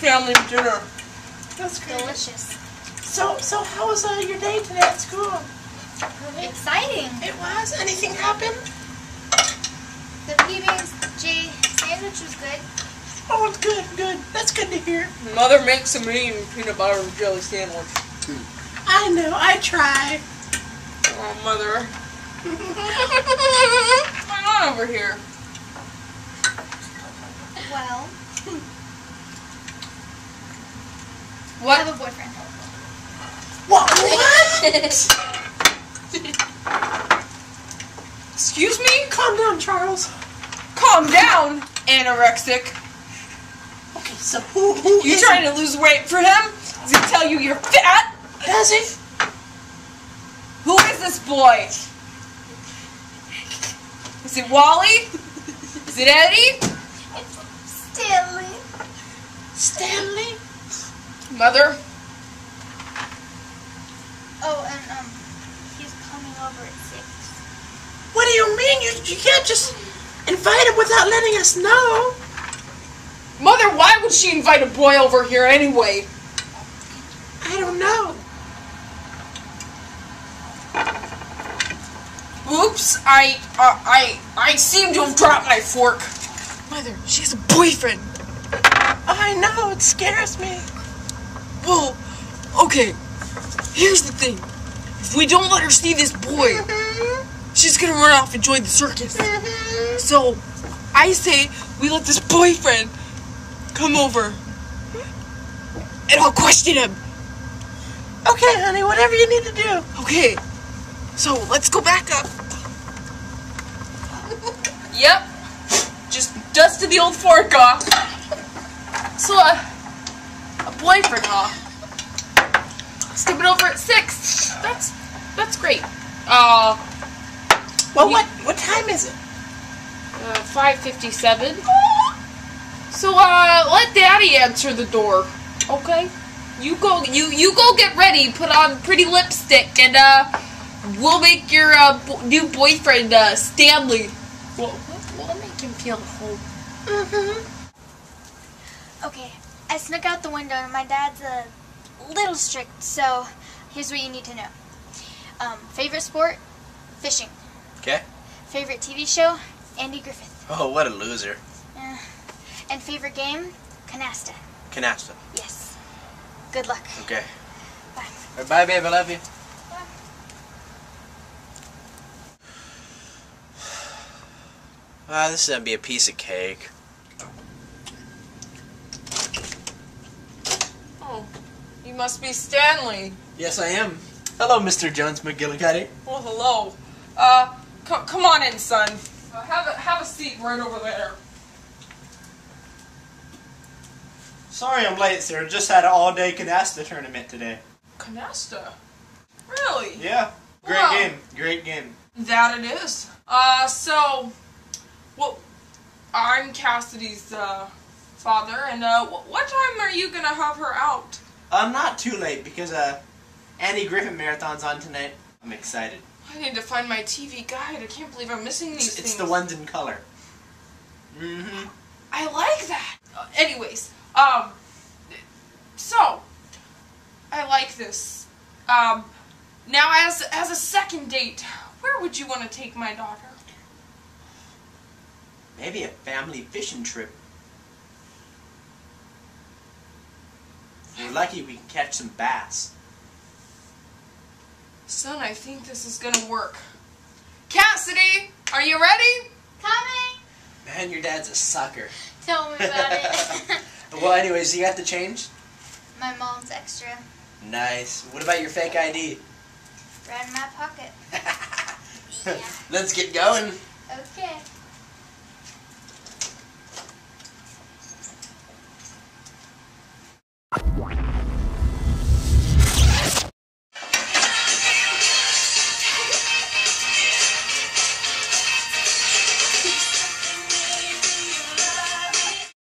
family dinner. That's. Delicious. So, so how was uh, your day today at school? Exciting. It was. Anything happened? The PB&J sandwich was good. Oh, it's good, good. That's good to hear. Mother makes a mean peanut butter and jelly sandwich. I know. I try. Oh, mother. What's going on over here? Well, I What? have a boyfriend. What? What? Excuse me? Calm down, Charles. Calm down, anorexic. Okay, so who who You is trying it? to lose weight for him? Does he tell you you're fat? Does he? Who is this boy? Is it Wally? Is it Eddie? It's Stanley. Stanley? Mother? Oh, and um, he's coming over at six. What do you mean? You you can't just invite him without letting us know. Mother, why would she invite a boy over here anyway? I don't know. Oops, I, uh, I, I seem to have dropped my fork. Mother, she has a boyfriend. I know. It scares me. Well, okay. Here's the thing. If we don't let her see this boy, she's gonna run off and join the circus. So, I say we let this boyfriend come over, and I'll question him. Okay, honey. Whatever you need to do. Okay. So let's go back up. Yep. Just dusted the old fork off. So, uh, a boyfriend, huh? Stepping over at six. That's that's great. Uh, Well, We- what what time is it? uh five fifty-seven. So, uh, let Daddy answer the door. Okay. You go. You you go get ready. Put on pretty lipstick, and uh, we'll make your uh, bo- new boyfriend uh, Stanley. We'll, we'll we'll make him feel at home. Mhm. Okay, I snuck out the window and my dad's a little strict, so here's what you need to know. Um, favorite sport? Fishing. Okay. Favorite TV show? Andy Griffith. Oh, what a loser. Uh, and favorite game? Canasta. Canasta. Yes. Good luck. Okay. Bye. All right, bye, babe. I love you. Bye. Ah, this is gonna be a piece of cake. Oh, you must be Stanley. Yes, I am. Hello, Mr. Jones McGillicuddy. Well, hello. Uh, c- come on in, son. Uh, have a have a seat right over there. Sorry I'm late, sir. Just had an all-day canasta tournament today. Canasta. Really? Yeah. Great Wow. game. Great game. That it is. Uh, so, well, I'm Cassidy's uh, father, and uh, what time are you gonna have her out? I'm not too late because uh, Andy Griffith marathon's on tonight. I'm excited. I need to find my TV guide. I can't believe I'm missing these It's, things. it's the ones in color. Mm-hmm. I like that. Uh, anyways, um, so I like this. Um, now as as a second date, where would you want to take my daughter? Maybe a family fishing trip. We're lucky, we can catch some bass. Son, I think this is gonna work. Cassidy, are you ready? Coming! Man, your dad's a sucker. Tell me about it. Well, anyways, you got the change? my mom's extra. Nice. What about your fake ID? Right in my pocket. Let's get going. Okay.